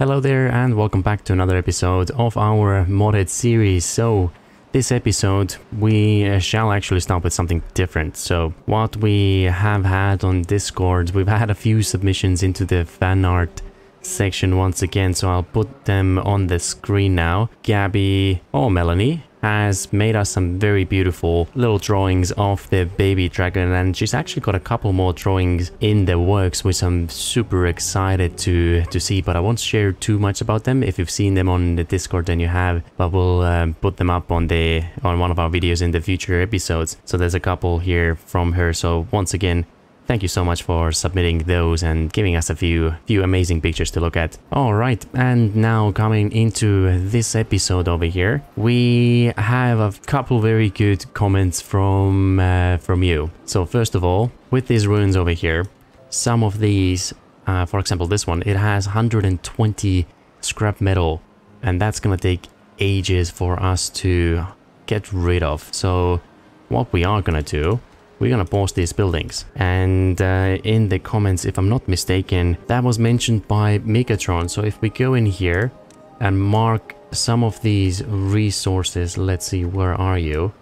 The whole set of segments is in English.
Hello there and welcome back to another episode of our modded series. So this episode we uh, shall actually start with something different. So what we have had on Discord, we've had a few submissions into the fan art section once again. So I'll put them on the screen now. Gabby or Melanie has made us some very beautiful little drawings of the baby dragon. And she's actually got a couple more drawings in the works which I'm super excited to to see. But I won't share too much about them. If you've seen them on the discord then you have. But we'll um, put them up on the on one of our videos in the future episodes. So there's a couple here from her. So once again Thank you so much for submitting those and giving us a few few amazing pictures to look at. Alright, and now coming into this episode over here, we have a couple very good comments from uh, from you. So first of all, with these ruins over here, some of these, uh, for example this one, it has 120 scrap metal and that's gonna take ages for us to get rid of. So what we are gonna do we're gonna pause these buildings. And uh, in the comments, if I'm not mistaken, that was mentioned by Megatron. So if we go in here and mark some of these resources, let's see, where are you?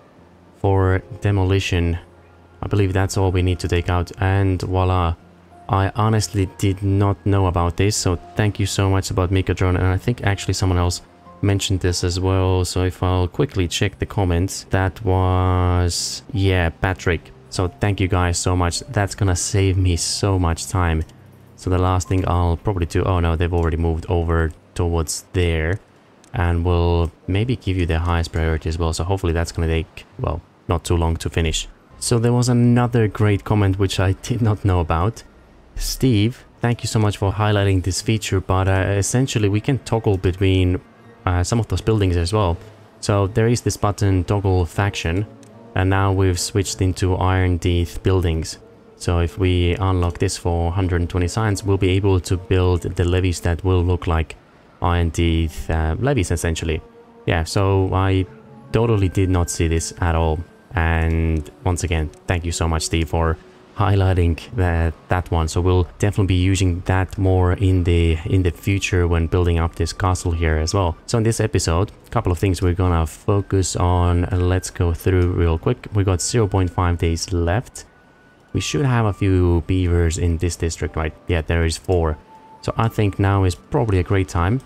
For demolition, I believe that's all we need to take out. And voila, I honestly did not know about this. So thank you so much about Megatron. And I think actually someone else mentioned this as well. So if I'll quickly check the comments, that was, yeah, Patrick. So thank you guys so much. That's gonna save me so much time. So the last thing I'll probably do... Oh no, they've already moved over towards there. And we'll maybe give you the highest priority as well. So hopefully that's gonna take, well, not too long to finish. So there was another great comment which I did not know about. Steve, thank you so much for highlighting this feature. But uh, essentially we can toggle between uh, some of those buildings as well. So there is this button toggle faction and now we've switched into Iron Teeth buildings. So if we unlock this for 120 science, we'll be able to build the levees that will look like Iron Teeth uh, levees essentially. Yeah, so I totally did not see this at all. And once again, thank you so much Steve for highlighting that that one. So we'll definitely be using that more in the in the future when building up this castle here as well. So in this episode a couple of things we're gonna focus on. Let's go through real quick. We got 0.5 days left. We should have a few beavers in this district right? Yeah there is four. So i think now is probably a great time.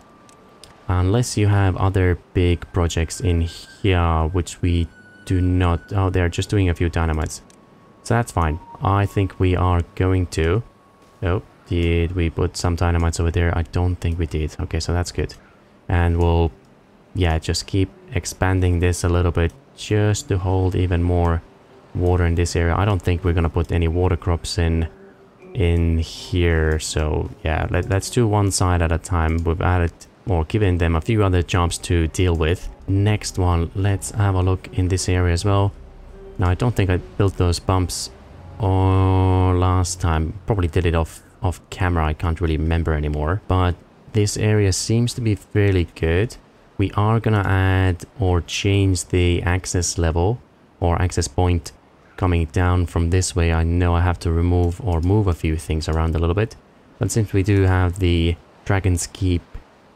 Unless you have other big projects in here which we do not. Oh they're just doing a few dynamites so that's fine. I think we are going to... Oh, did we put some dynamites over there? I don't think we did. Okay, so that's good. And we'll, yeah, just keep expanding this a little bit just to hold even more water in this area. I don't think we're going to put any water crops in in here. So yeah, let, let's do one side at a time. We've added or given them a few other jobs to deal with. Next one, let's have a look in this area as well. Now, I don't think I built those bumps or last time. Probably did it off, off camera, I can't really remember anymore. But this area seems to be fairly good. We are gonna add or change the access level or access point coming down from this way. I know I have to remove or move a few things around a little bit. But since we do have the Dragon's Keep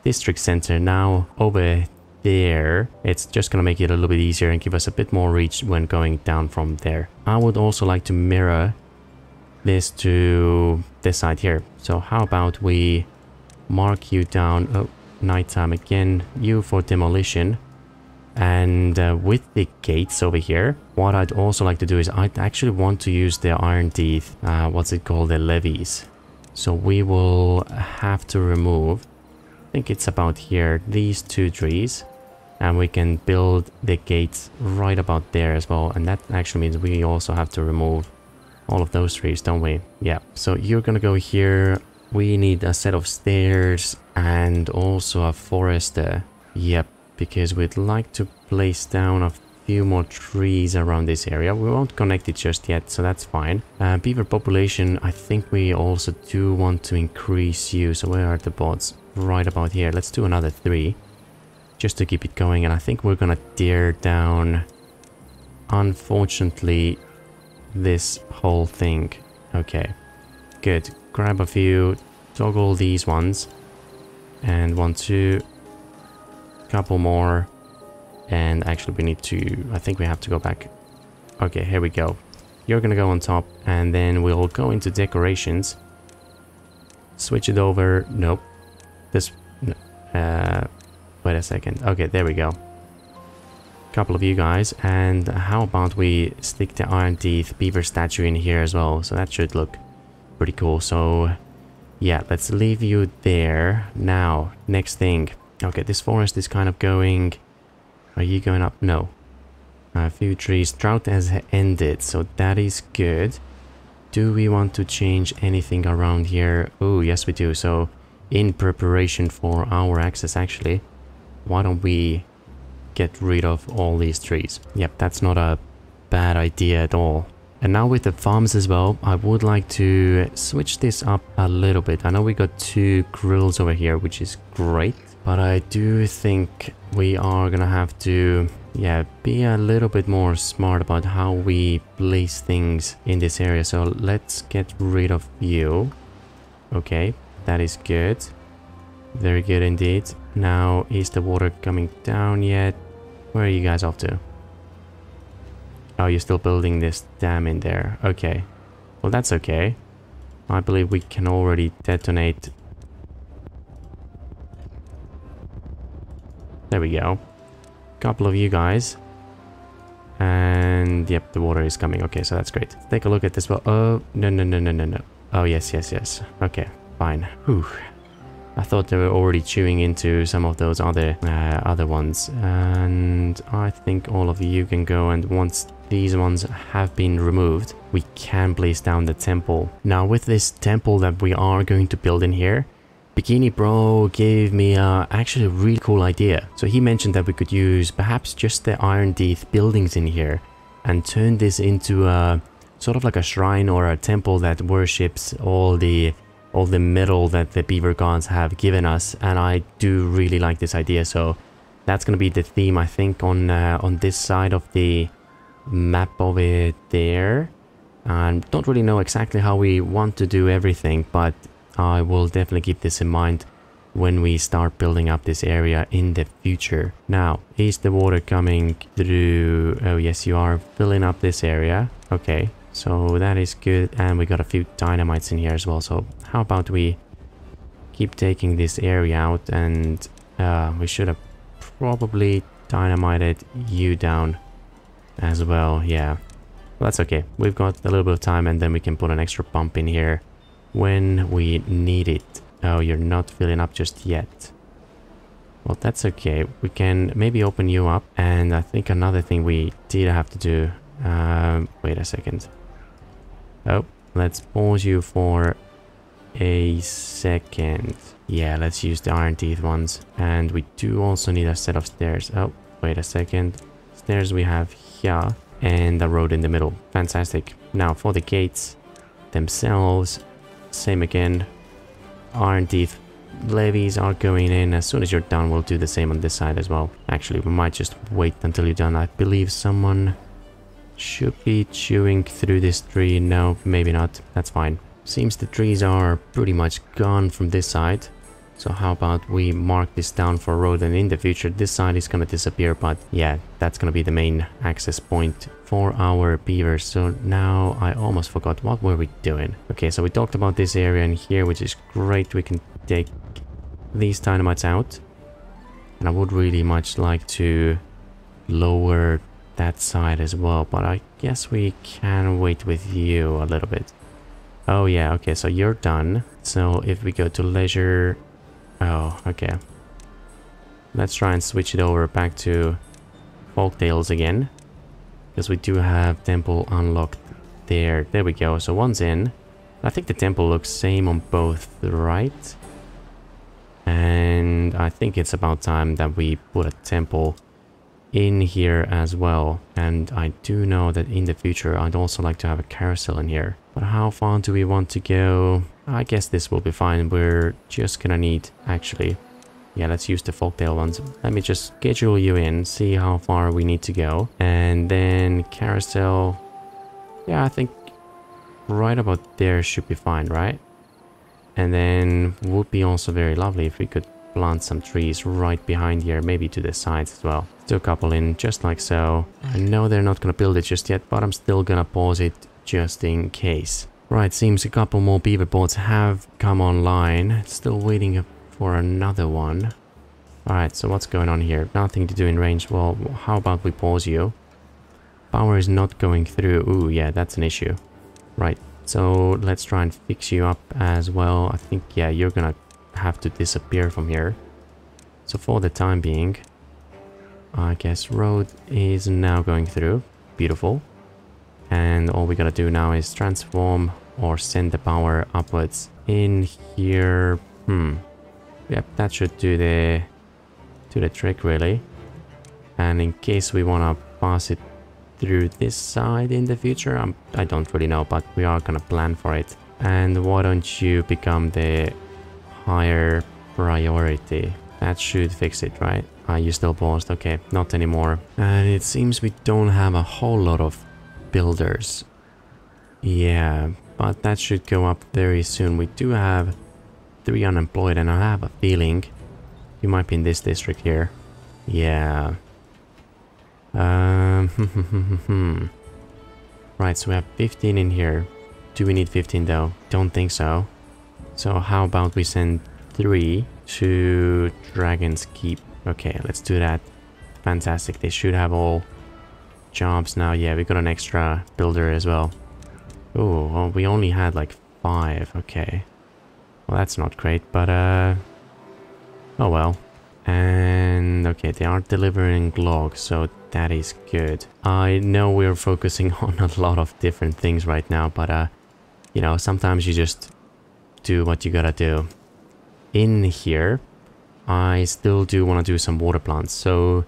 District Center now over there, it's just going to make it a little bit easier and give us a bit more reach when going down from there. I would also like to mirror this to this side here. So how about we mark you down, oh, nighttime again, you for demolition. And uh, with the gates over here, what I'd also like to do is I'd actually want to use the iron teeth, uh, what's it called, the levees. So we will have to remove, I think it's about here, these two trees and we can build the gates right about there as well. And that actually means we also have to remove all of those trees don't we? Yeah. So you're gonna go here. We need a set of stairs and also a forester yep because we'd like to place down a few more trees around this area. We won't connect it just yet so that's fine. Uh, beaver population i think we also do want to increase you. So where are the bots? Right about here. Let's do another three just to keep it going. And I think we're gonna tear down, unfortunately, this whole thing. Okay, good. Grab a few, toggle these ones. And one, two. Couple more. And actually we need to... I think we have to go back. Okay, here we go. You're gonna go on top. And then we'll go into decorations. Switch it over. Nope. This... Uh, wait a second. Okay, there we go. Couple of you guys. And how about we stick the Iron Teeth Beaver statue in here as well. So that should look pretty cool. So yeah, let's leave you there. Now, next thing. Okay, this forest is kind of going... Are you going up? No. A few trees. Drought has ended, so that is good. Do we want to change anything around here? Oh, yes we do. So, in preparation for our access, actually, why don't we get rid of all these trees? Yep, that's not a bad idea at all. And now with the farms as well, I would like to switch this up a little bit. I know we got two grills over here, which is great. But I do think we are gonna have to, yeah, be a little bit more smart about how we place things in this area. So let's get rid of you. Okay, that is good. Very good indeed. Now, is the water coming down yet? Where are you guys off to? Oh, you're still building this dam in there. Okay. Well, that's okay. I believe we can already detonate. There we go. Couple of you guys. And yep, the water is coming. Okay, so that's great. Take a look at this. Well, oh, no, no, no, no, no, no. Oh, yes, yes, yes. Okay, fine. Whew. I thought they were already chewing into some of those other uh, other ones. And I think all of you can go and once these ones have been removed, we can place down the temple. Now with this temple that we are going to build in here, Bikini Bro gave me uh, actually a really cool idea. So he mentioned that we could use perhaps just the Iron Teeth buildings in here and turn this into a sort of like a shrine or a temple that worships all the all the metal that the beaver gods have given us and I do really like this idea so that's gonna be the theme I think on uh, on this side of the map over there and don't really know exactly how we want to do everything but I will definitely keep this in mind when we start building up this area in the future. Now, is the water coming through? Oh yes, you are filling up this area. Okay, so that is good. And we got a few dynamites in here as well. So how about we keep taking this area out and uh, we should have probably dynamited you down as well. Yeah, well, that's okay. We've got a little bit of time and then we can put an extra pump in here when we need it. Oh, you're not filling up just yet. Well, that's okay. We can maybe open you up. And I think another thing we did have to do... Um, wait a second. Oh, let's pause you for a second. Yeah, let's use the iron teeth ones. And we do also need a set of stairs. Oh, wait a second. Stairs we have here and a road in the middle. Fantastic. Now for the gates themselves, same again. Iron teeth levees are going in. As soon as you're done, we'll do the same on this side as well. Actually, we might just wait until you're done. I believe someone should be chewing through this tree. No, maybe not. That's fine. Seems the trees are pretty much gone from this side. So how about we mark this down for road and in the future this side is gonna disappear but yeah that's gonna be the main access point for our beavers. So now I almost forgot what were we doing. Okay so we talked about this area in here which is great. We can take these dynamites out and I would really much like to lower that side as well but I guess we can wait with you a little bit. Oh yeah okay so you're done. So if we go to leisure Oh, okay. Let's try and switch it over back to Folktails again. Because we do have temple unlocked there. There we go. So one's in. I think the temple looks same on both, the right? And I think it's about time that we put a temple in here as well. And I do know that in the future I'd also like to have a carousel in here. But how far do we want to go? I guess this will be fine. We're just gonna need, actually, yeah, let's use the folktail ones. Let me just schedule you in, see how far we need to go. And then carousel, yeah, I think right about there should be fine, right? And then would be also very lovely if we could plant some trees right behind here, maybe to the sides as well. Do a couple in, just like so. I know they're not gonna build it just yet, but I'm still gonna pause it just in case. Right, seems a couple more beaver bots have come online. Still waiting for another one. Alright, so what's going on here? Nothing to do in range. Well, how about we pause you? Power is not going through. Ooh, yeah, that's an issue. Right, so let's try and fix you up as well. I think, yeah, you're gonna have to disappear from here. So for the time being, I guess road is now going through. Beautiful. And all we gotta do now is transform or send the power upwards. In here, hmm. Yep, that should do the do the trick really. And in case we wanna pass it through this side in the future, I'm, I don't really know, but we are gonna plan for it. And why don't you become the higher priority? That should fix it, right? Ah, you still paused, okay, not anymore. And it seems we don't have a whole lot of builders. Yeah, but that should go up very soon. We do have three unemployed and I have a feeling you might be in this district here. Yeah. Um, right, so we have 15 in here. Do we need 15 though? Don't think so. So how about we send 3 to Dragon's Keep? Okay, let's do that. Fantastic, they should have all jobs now. Yeah, we got an extra builder as well. Oh, well, we only had like 5, okay. Well, that's not great, but uh... Oh well. And okay, they are delivering logs, so that is good. I know we're focusing on a lot of different things right now, but uh, you know, sometimes you just do what you gotta do. In here, I still do want to do some water plants, so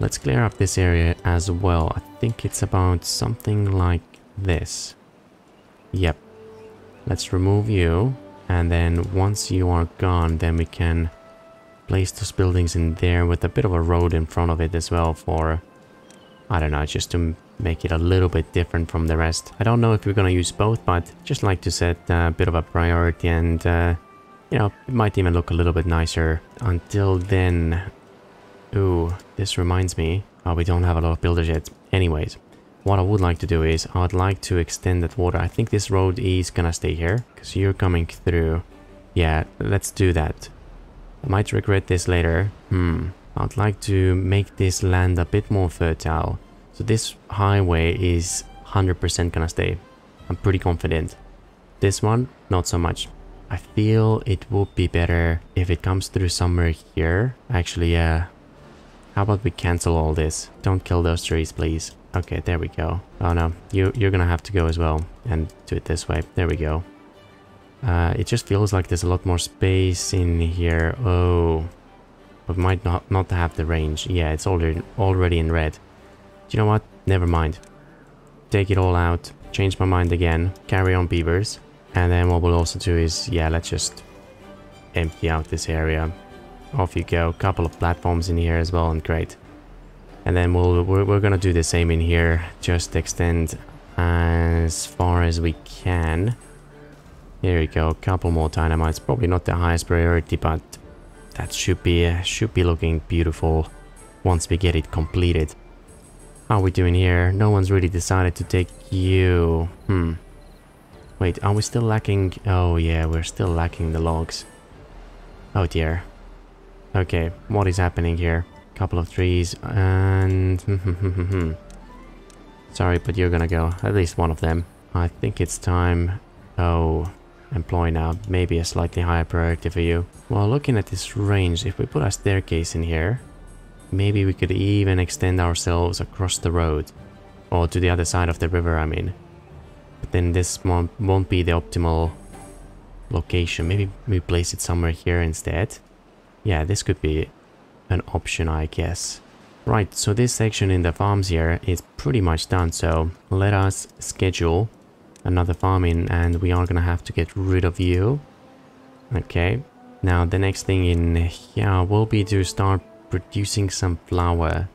let's clear up this area as well. I think it's about something like this. Yep. Let's remove you, and then once you are gone, then we can place those buildings in there with a bit of a road in front of it as well for, I don't know, just to make it a little bit different from the rest. I don't know if we're gonna use both, but just like to set a bit of a priority and, uh, you know, it might even look a little bit nicer. Until then, ooh, this reminds me, oh, we don't have a lot of builders yet. Anyways, what I would like to do is I'd like to extend that water. I think this road is gonna stay here because you're coming through. Yeah, let's do that. I might regret this later. Hmm. I'd like to make this land a bit more fertile. So this highway is 100% gonna stay. I'm pretty confident. This one, not so much. I feel it would be better if it comes through somewhere here. Actually, yeah. How about we cancel all this? Don't kill those trees, please. Okay, there we go. Oh no, you, you're gonna have to go as well. And do it this way. There we go. Uh, it just feels like there's a lot more space in here. Oh, but might not not have the range. Yeah, it's already already in red. You know what? Never mind. Take it all out. Change my mind again. Carry on beavers. And then what we'll also do is, yeah, let's just empty out this area. Off you go. Couple of platforms in here as well, and great. And then we'll we're, we're gonna do the same in here. Just extend as far as we can. There we go, couple more dynamites. Probably not the highest priority, but that should be should be looking beautiful once we get it completed. How are we doing here? No one's really decided to take you. Hmm. Wait, are we still lacking? Oh yeah, we're still lacking the logs. Oh dear. Okay, what is happening here? Couple of trees and... Hmm, hmm, hmm, Sorry, but you're gonna go. At least one of them. I think it's time... Oh, employ now, maybe a slightly higher priority for you. Well, looking at this range, if we put a staircase in here, maybe we could even extend ourselves across the road. Or to the other side of the river, I mean. But then this won't, won't be the optimal location. Maybe we place it somewhere here instead. Yeah, this could be an option, I guess. Right, so this section in the farms here is pretty much done, so let us schedule another farming and we are gonna have to get rid of you. Okay, now the next thing in here will be to start producing some flour.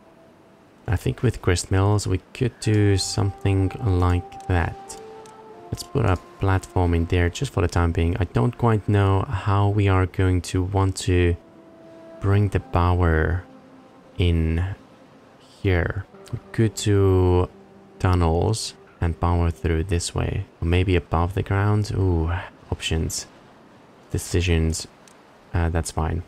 I think with grist mills we could do something like that. Let's put a platform in there just for the time being. I don't quite know how we are going to want to bring the power in here. We could do tunnels and power through this way. Or maybe above the ground. Ooh, options. Decisions. Uh, that's fine.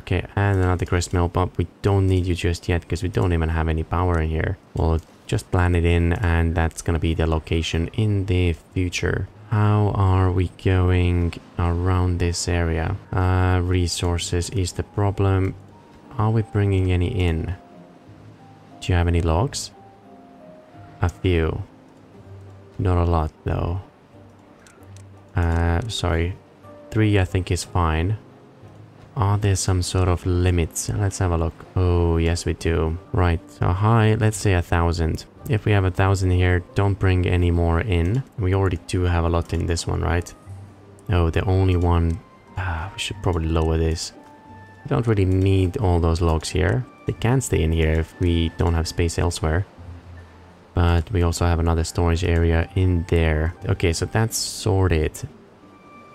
Okay, and another grist mill, but we don't need you just yet because we don't even have any power in here. We'll just plan it in and that's gonna be the location in the future. How are we going around this area? Uh, resources is the problem. Are we bringing any in? Do you have any logs? A few. Not a lot though. Uh, sorry. Three I think is fine. Are there some sort of limits? Let's have a look. Oh, yes we do. Right, so high, let's say a thousand. If we have a thousand here, don't bring any more in. We already do have a lot in this one, right? Oh, the only one... Ah, we should probably lower this. We don't really need all those logs here. They can stay in here if we don't have space elsewhere. But we also have another storage area in there. Okay, so that's sorted.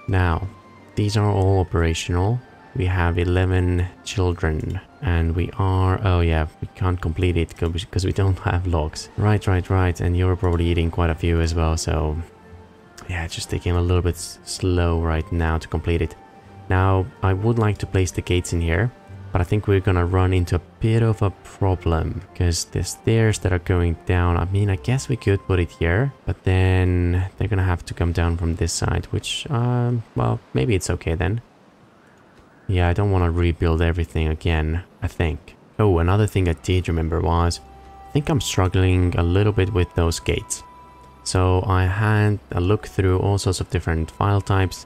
Now, these are all operational. We have 11 children and we are... Oh yeah, we can't complete it because we don't have logs. Right, right, right. And you're probably eating quite a few as well, so... Yeah, just taking a little bit slow right now to complete it. Now, I would like to place the gates in here, but I think we're gonna run into a bit of a problem because the stairs that are going down, I mean, I guess we could put it here, but then they're gonna have to come down from this side, which, um, well, maybe it's okay then. Yeah, I don't want to rebuild everything again, I think. Oh, another thing I did remember was, I think I'm struggling a little bit with those gates. So I had a look through all sorts of different file types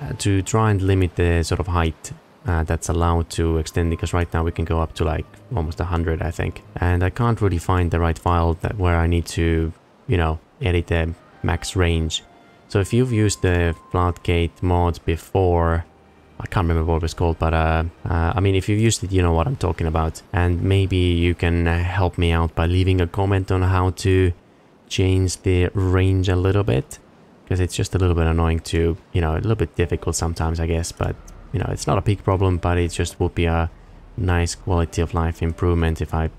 uh, to try and limit the sort of height uh, that's allowed to extend because right now we can go up to like almost 100 I think. And I can't really find the right file that where I need to, you know, edit the max range. So if you've used the Floodgate mod before, I can't remember what it was called, but uh, uh, I mean, if you've used it, you know what I'm talking about. And maybe you can uh, help me out by leaving a comment on how to change the range a little bit. Because it's just a little bit annoying to, you know, a little bit difficult sometimes, I guess. But, you know, it's not a big problem, but it just would be a nice quality of life improvement if I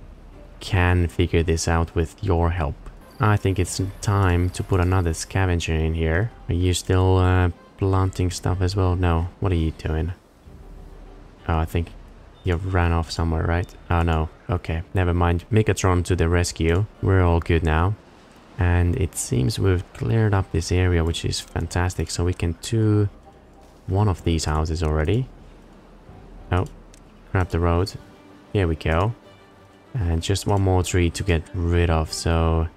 can figure this out with your help. I think it's time to put another scavenger in here. Are you still uh, planting stuff as well? No. What are you doing? Oh, I think you ran off somewhere, right? Oh, no. Okay, never mind. Megatron to the rescue. We're all good now. And it seems we've cleared up this area, which is fantastic. So we can do one of these houses already. Oh, grab the road. Here we go. And just one more tree to get rid of. So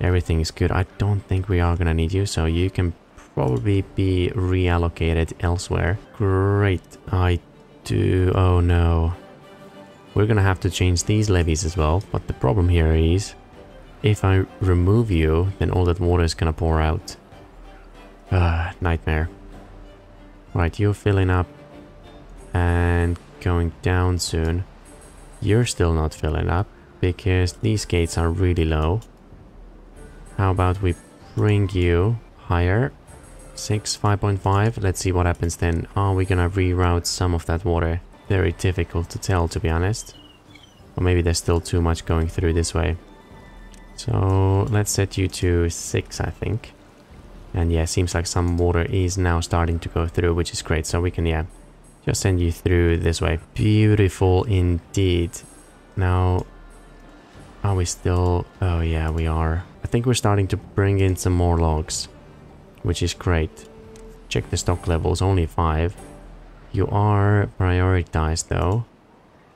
everything is good. I don't think we are gonna need you. So you can probably be reallocated elsewhere. Great. I do... Oh no. We're gonna have to change these levees as well. But the problem here is... If I remove you, then all that water is gonna pour out. Ah, nightmare. Right, you're filling up. And going down soon. You're still not filling up. Because these gates are really low. How about we bring you higher 6, 5.5. Let's see what happens then. Are we gonna reroute some of that water? Very difficult to tell, to be honest. Or maybe there's still too much going through this way. So let's set you to 6, I think. And yeah, seems like some water is now starting to go through, which is great. So we can, yeah, just send you through this way. Beautiful indeed. Now, are we still... Oh yeah, we are. I think we're starting to bring in some more logs which is great. Check the stock levels, only 5. You are prioritized though,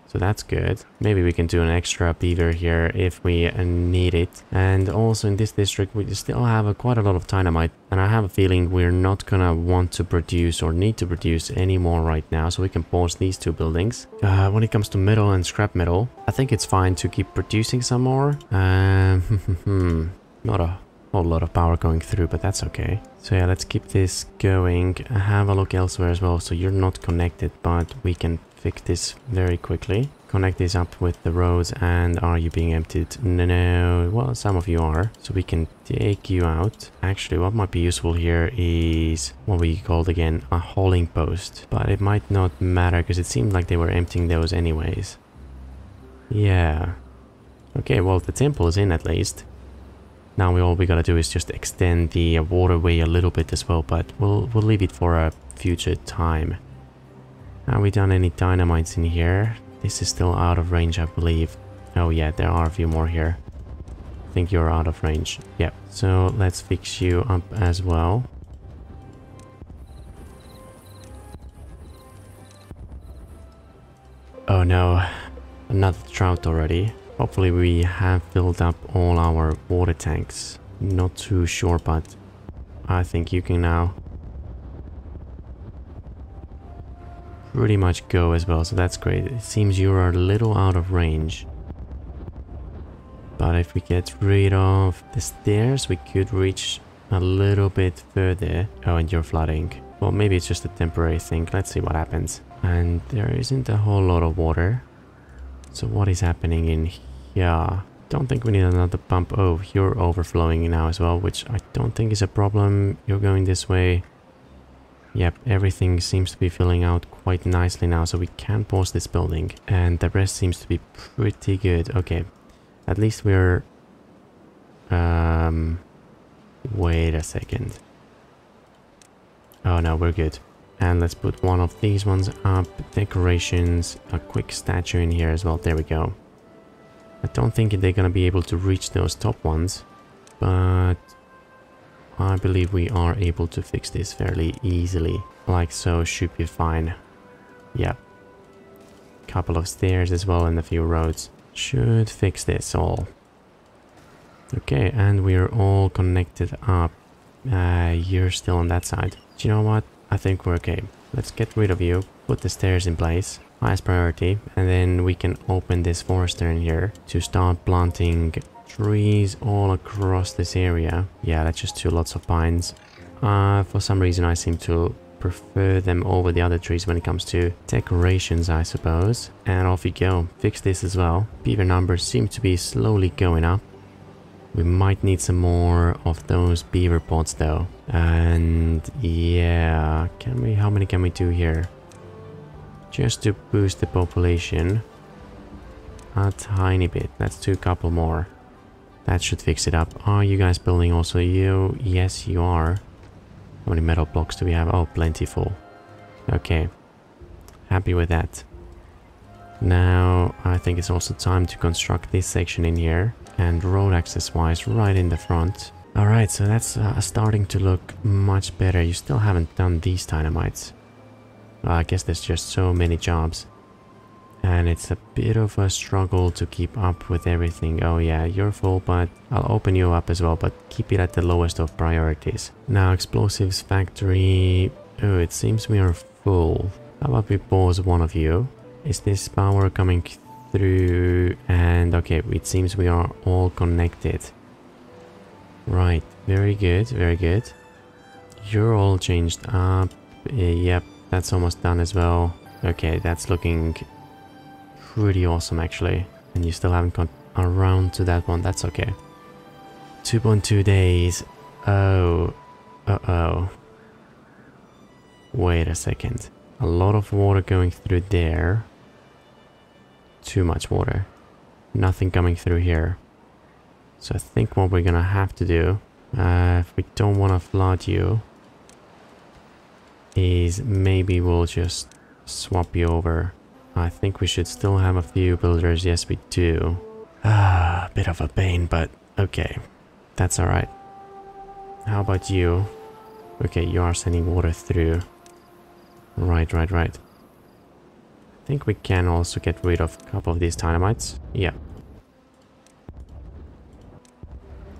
so that's good. Maybe we can do an extra beaver here if we need it. And also in this district we still have a, quite a lot of dynamite and I have a feeling we're not gonna want to produce or need to produce any more right now so we can pause these two buildings. Uh, when it comes to metal and scrap metal, I think it's fine to keep producing some more. Um, not a whole lot of power going through, but that's okay. So yeah, let's keep this going. Have a look elsewhere as well. So you're not connected, but we can fix this very quickly. Connect this up with the roads and are you being emptied? No, no, well, some of you are. So we can take you out. Actually, what might be useful here is what we called again a hauling post. But it might not matter because it seemed like they were emptying those anyways. Yeah. Okay, well, the temple is in at least. Now we all we gotta do is just extend the waterway a little bit as well, but we'll, we'll leave it for a future time. Have we done any dynamites in here? This is still out of range, I believe. Oh yeah, there are a few more here. I think you're out of range. Yep. So let's fix you up as well. Oh no, another drought already. Hopefully we have filled up all our water tanks. Not too sure, but I think you can now pretty much go as well, so that's great. It seems you are a little out of range. But if we get rid of the stairs, we could reach a little bit further. Oh, and you're flooding. Well, maybe it's just a temporary thing. Let's see what happens. And there isn't a whole lot of water. So what is happening in here? Don't think we need another pump. Oh, you're overflowing now as well, which I don't think is a problem. You're going this way. Yep, everything seems to be filling out quite nicely now, so we can pause this building. And the rest seems to be pretty good. Okay, at least we're... Um, wait a second. Oh no, we're good. And let's put one of these ones up. Decorations, a quick statue in here as well. There we go. I don't think they're gonna be able to reach those top ones. But I believe we are able to fix this fairly easily. Like so should be fine. Yep. Couple of stairs as well and a few roads. Should fix this all. Okay, and we're all connected up. Uh, you're still on that side. Do you know what? I think we're okay. Let's get rid of you. Put the stairs in place. Highest priority. And then we can open this forester in here to start planting trees all across this area. Yeah, that's just two lots of pines. Uh, for some reason I seem to prefer them over the other trees when it comes to decorations, I suppose. And off we go. Fix this as well. Beaver numbers seem to be slowly going up. We might need some more of those beaver bots though. And yeah, can we, how many can we do here? Just to boost the population. A tiny bit. Do a couple more. That should fix it up. Are you guys building also you? Yes, you are. How many metal blocks do we have? Oh, plentiful. Okay. Happy with that. Now, I think it's also time to construct this section in here. And road access wise, right in the front. Alright, so that's uh, starting to look much better. You still haven't done these dynamites. I guess there's just so many jobs and it's a bit of a struggle to keep up with everything. Oh yeah, you're full, but I'll open you up as well, but keep it at the lowest of priorities. Now, explosives factory... Oh, it seems we are full. How about we pause one of you? Is this power coming through? And okay, it seems we are all connected. Right, very good, very good. You're all changed up. Uh, yep, that's almost done as well. Okay, that's looking pretty awesome actually. And you still haven't got around to that one, that's okay. 2.2 days. Oh, uh-oh. Wait a second. A lot of water going through there. Too much water. Nothing coming through here. So I think what we're gonna have to do, uh, if we don't want to flood you, is maybe we'll just swap you over I think we should still have a few builders. Yes, we do. Ah, a bit of a pain, but okay. That's alright. How about you? Okay, you are sending water through. Right, right, right. I think we can also get rid of a couple of these dynamites. Yeah.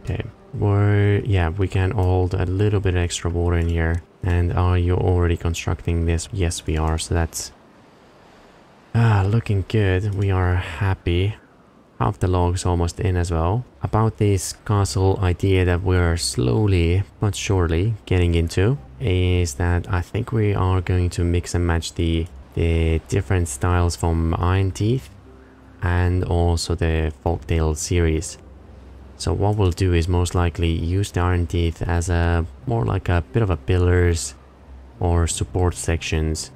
Okay. We're, yeah, we can hold a little bit extra water in here. And are you already constructing this? Yes, we are. So that's Ah, looking good. We are happy. Half the logs almost in as well. About this castle idea that we're slowly but surely getting into is that I think we are going to mix and match the the different styles from Iron Teeth and also the Folktail series. So what we'll do is most likely use the Iron Teeth as a more like a bit of a pillars or support sections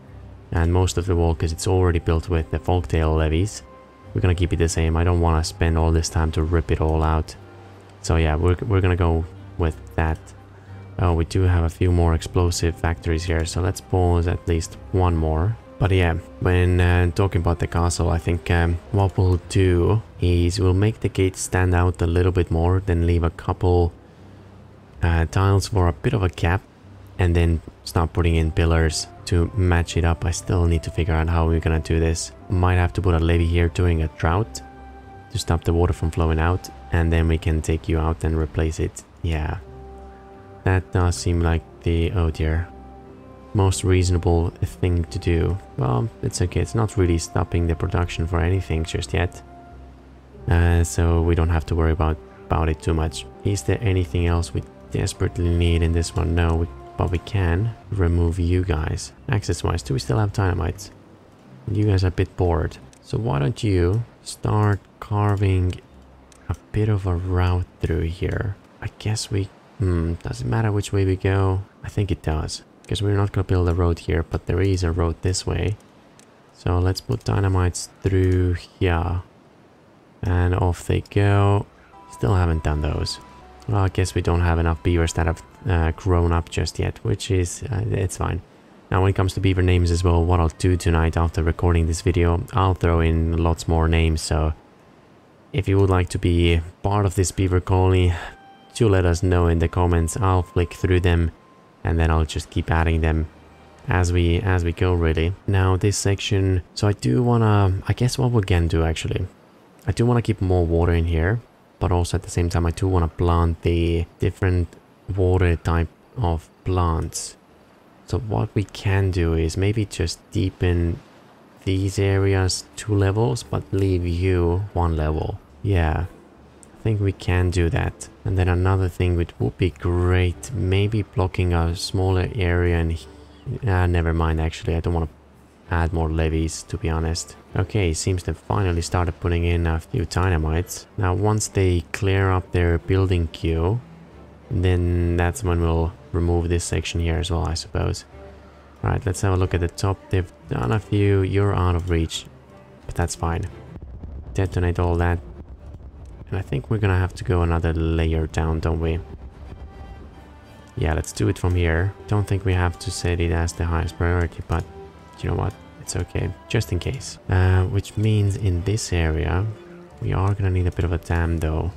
and most of the wall because it's already built with the Folktail levees. We're gonna keep it the same. I don't want to spend all this time to rip it all out. So yeah, we're, we're gonna go with that. Oh, we do have a few more explosive factories here, so let's pause at least one more. But yeah, when uh, talking about the castle, I think um, what we'll do is we'll make the gate stand out a little bit more, then leave a couple uh, tiles for a bit of a gap, and then start putting in pillars to match it up. I still need to figure out how we're gonna do this. Might have to put a levee here during a drought to stop the water from flowing out, and then we can take you out and replace it. Yeah, that does seem like the, oh dear, most reasonable thing to do. Well, it's okay, it's not really stopping the production for anything just yet. Uh, so we don't have to worry about, about it too much. Is there anything else we desperately need in this one? No, we, but we can remove you guys. Access-wise, do we still have dynamites? You guys are a bit bored. So why don't you start carving a bit of a route through here? I guess we Hmm, does it matter which way we go? I think it does. Because we're not going to build a road here, but there is a road this way. So let's put dynamites through here. And off they go. Still haven't done those. Well, I guess we don't have enough beavers that have uh, grown up just yet, which is, uh, it's fine. Now when it comes to beaver names as well, what I'll do tonight after recording this video, I'll throw in lots more names, so if you would like to be part of this beaver colony, do let us know in the comments. I'll flick through them and then I'll just keep adding them as we as we go really. Now this section, so I do wanna, I guess what we can do actually, I do want to keep more water in here, but also at the same time I do want to plant the different water type of plants. So what we can do is maybe just deepen these areas two levels, but leave you one level. Yeah, think we can do that. And then another thing which would be great, maybe blocking a smaller area and... Ah, never mind actually, I don't want to add more levees to be honest. Okay, seems to finally started putting in a few dynamites. Now once they clear up their building queue, then that's when we'll remove this section here as well, I suppose. Alright, let's have a look at the top. They've done a few, you're out of reach, but that's fine. Detonate all that, and I think we're gonna have to go another layer down, don't we? Yeah, let's do it from here. Don't think we have to set it as the highest priority, but you know what? It's okay, just in case. Uh, which means in this area, we are gonna need a bit of a dam though.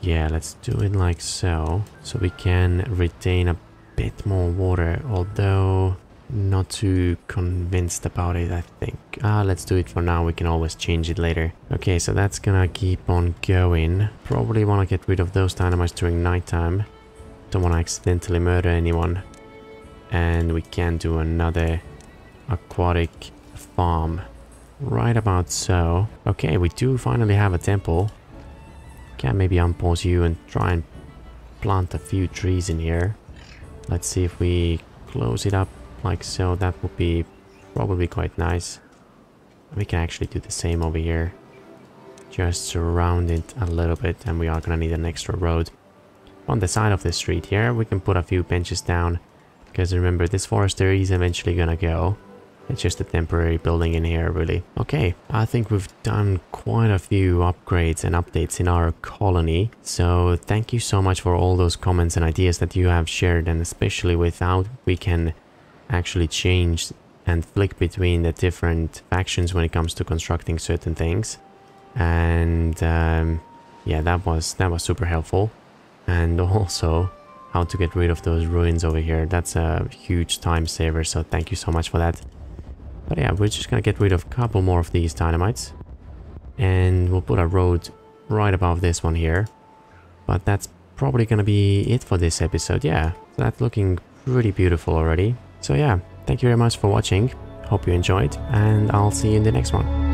Yeah, let's do it like so. So we can retain a bit more water, although not too convinced about it, I think. Ah, let's do it for now. We can always change it later. Okay, so that's gonna keep on going. Probably want to get rid of those dynamites during nighttime. Don't want to accidentally murder anyone. And we can do another aquatic farm. Right about so. Okay, we do finally have a temple. Can maybe unpause you and try and plant a few trees in here. Let's see if we close it up like so. That would be probably quite nice. We can actually do the same over here. Just surround it a little bit and we are gonna need an extra road. On the side of the street here, we can put a few benches down. Because remember, this forester is eventually gonna go. It's just a temporary building in here, really. Okay, I think we've done quite a few upgrades and updates in our colony. So thank you so much for all those comments and ideas that you have shared and especially without, we can actually change and flick between the different factions when it comes to constructing certain things. And um, yeah that was that was super helpful. And also how to get rid of those ruins over here. That's a huge time saver so thank you so much for that. But yeah we're just gonna get rid of a couple more of these dynamites. And we'll put a road right above this one here. But that's probably gonna be it for this episode. Yeah that's looking pretty beautiful already so yeah, thank you very much for watching. Hope you enjoyed and I'll see you in the next one.